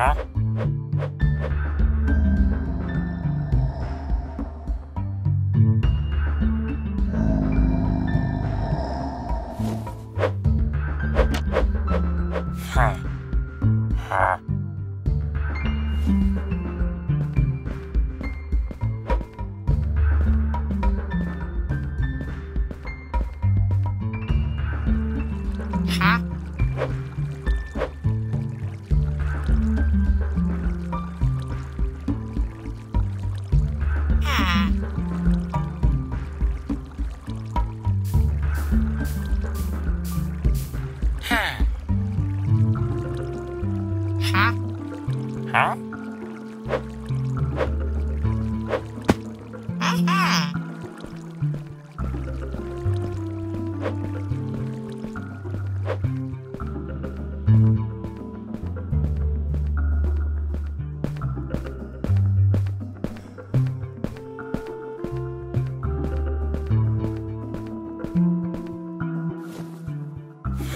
นะคะ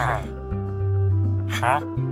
菜，哈、啊。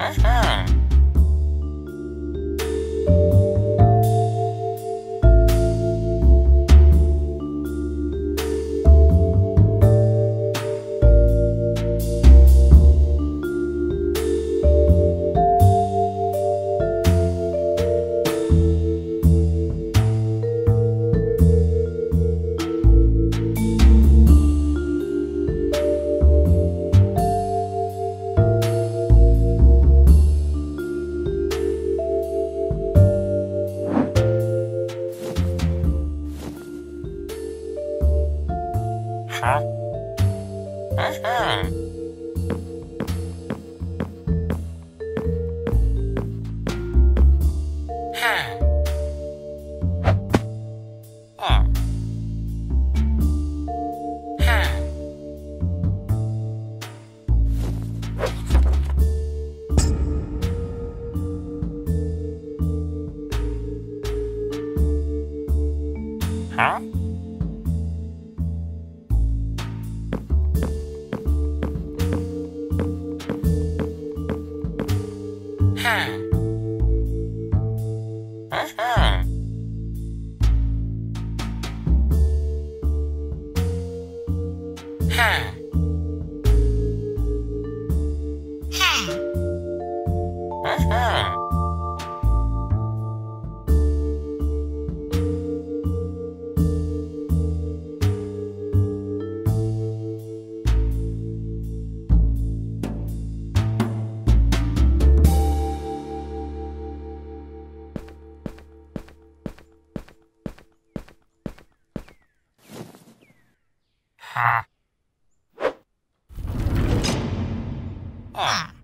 Uh-huh. 啊嗯哼。Uh-huh. Ah.